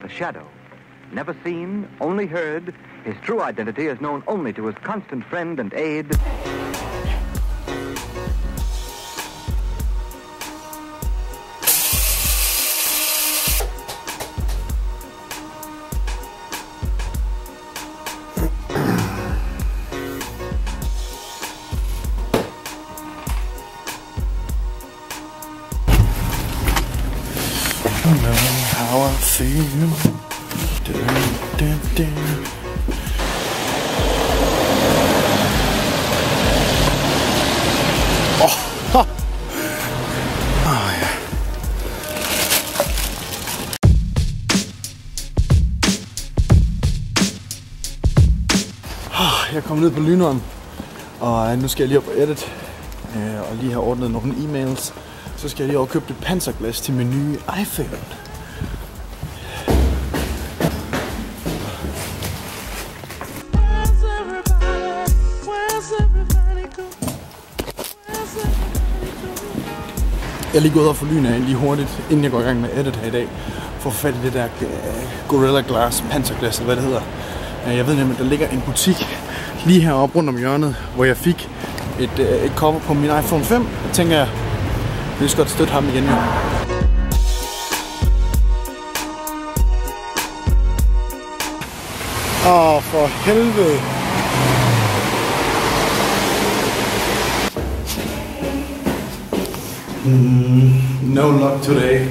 A shadow. Never seen, only heard, his true identity is known only to his constant friend and aide. Know how I feel. Dun, dun, dun. Åh, ha. oh ja. Jeg er kommet ned på Lyneren, og nu skal jeg lige op på edit, øh, og lige have ordnet nogle e-mails. Så skal jeg lige over købe et panserglas til min nye iPhone. Jeg er lige gået og for lyn af lige hurtigt, inden jeg går i gang med edit her i dag, for at få fat i det der uh, Gorilla Glass panserglas, eller hvad det hedder. Uh, jeg ved nemlig, at der ligger en butik lige heroppe rundt om hjørnet, hvor jeg fik et, uh, et cover på min iPhone 5. Jeg tænker, jeg vil godt støtte ham igen. Jo. Åh, oh, for helvede. No luck today.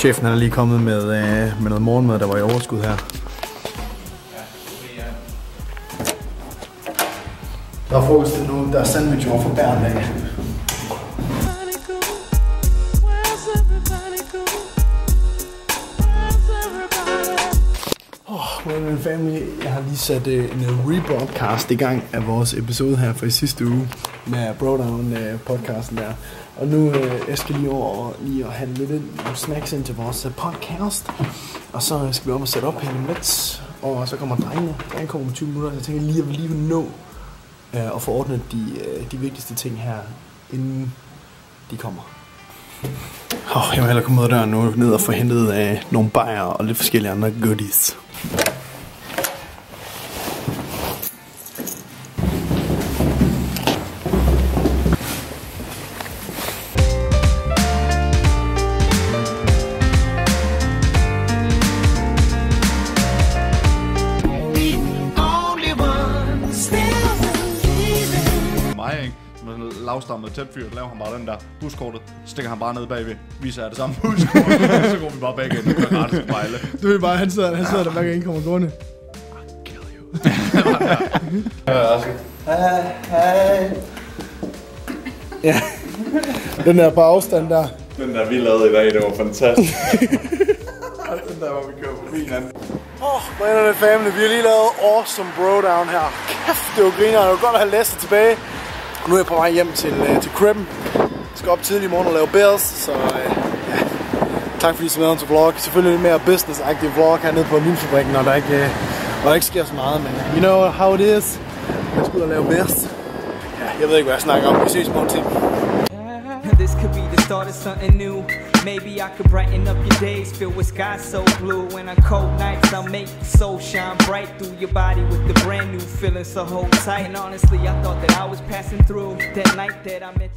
Chefen er lige kommet med, øh, med noget morgenmad, der var i overskud her. Der er frokost nu. Der er sandwich over for bæren af. Everybody? Family, jeg har lige sat øh, en øh, rebroadcast i gang af vores episode her fra i sidste uge med Brodown øh, podcasten der. Og nu øh, jeg skal lige over og, lige at handle lidt nogle snacks ind til vores øh, podcast. Og så skal vi op og sætte op her lidt. Og så kommer drengene. Drengene kommer om 20 minutter. Så jeg tænker lige, at vi lige vil nå øh, at få ordnet de, øh, de vigtigste ting her, inden de kommer. Oh, jeg må hellere komme ud af døren nu, ned og få hentet øh, nogle bajer og lidt forskellige andre goodies. Som sådan en lavstammet tæt fyr, laver han bare den der buskortet, stikker han bare ned bagved, viser jeg det samme buskort, så går vi bare begge ind og kører gratis spejle. Du ved bare, han sidder, han sidder der hver gang en kommer gående. Ja. Den der på afstand der. Den der vi lavede i dag, det var fantastisk. den der, hvor vi kører på hinanden. Åh, oh, Brandon Family, vi har lige lavet Awesome Bro Down her. Kæft, det var griner. Det var godt at have Lasse tilbage. Nu er jeg på vej hjem til, øh, til Cribben. Jeg skal op tidlig i morgen og lave bills, så øh, ja. Tak fordi I så med til vlog. Selvfølgelig lidt mere business-agtig vlog hernede på Lynfabrikken, når der ikke, øh, når der ikke sker så meget. Men you know how it is. Jeg skal ud og lave bills. Ja, jeg ved ikke, hvad jeg snakker om. Vi ses i morgen til. This could be the start of something new. Maybe I could brighten up your days, filled with skies so blue. And on cold nights, I'll make the soul shine bright through your body with the brand new feeling. So hold tight. And honestly, I thought that I was passing through that night that I met you.